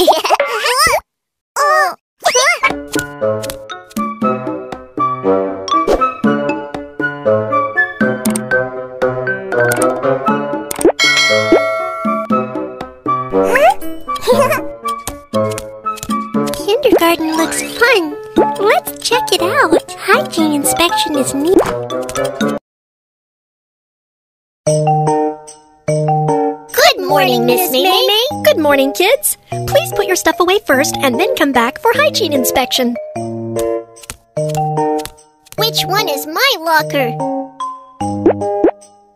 oh. Kindergarten looks fun. Let's check it out. Hygiene inspection is neat. Good morning, Miss May. Good morning, kids. Please put your stuff away first and then come back for hygiene inspection. Which one is my locker?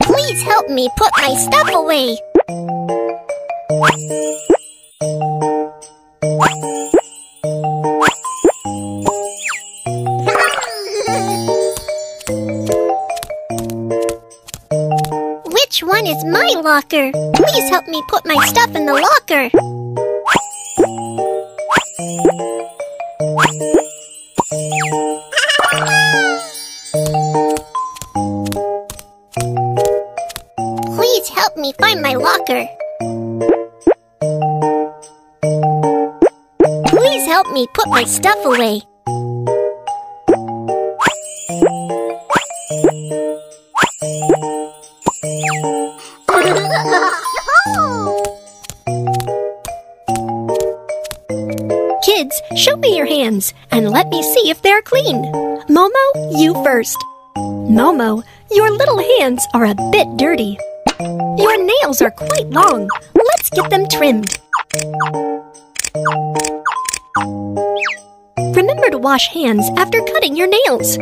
Please help me put my stuff away. Which one is my locker? Please help me put my stuff in the locker. Please help me find my locker. Please help me put my stuff away. Kids, show me your hands and let me see if they're clean. Momo, you first. Momo, your little hands are a bit dirty. Your nails are quite long. Let's get them trimmed. Remember to wash hands after cutting your nails.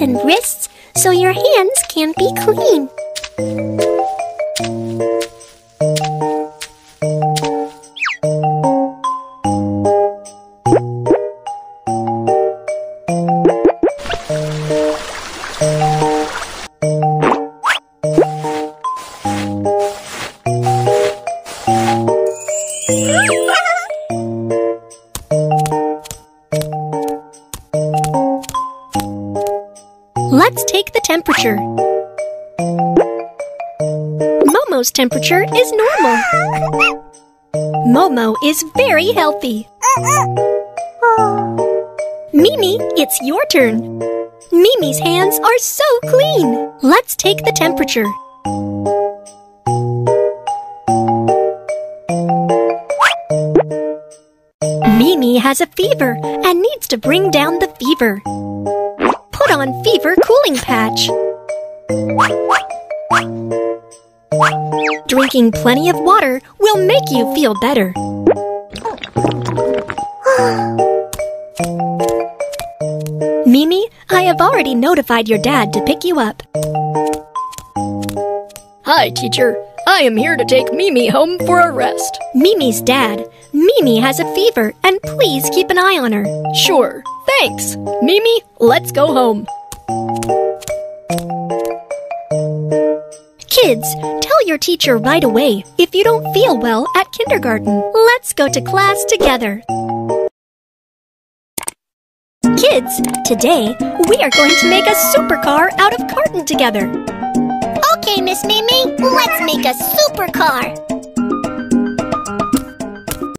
And wrists so your hands can be clean. Let's take the temperature. Momo's temperature is normal. Momo is very healthy. Mimi, it's your turn. Mimi's hands are so clean. Let's take the temperature. Mimi has a fever and needs to bring down the fever. On fever cooling patch. Drinking plenty of water will make you feel better. Mimi, I have already notified your dad to pick you up. Hi, teacher. I am here to take Mimi home for a rest. Mimi's dad. Mimi has a fever and please keep an eye on her. Sure. Thanks. Mimi, let's go home. Kids, tell your teacher right away if you don't feel well at kindergarten. Let's go to class together. Kids, today we are going to make a supercar out of carton together. Okay, Miss Mimi, let's make a supercar.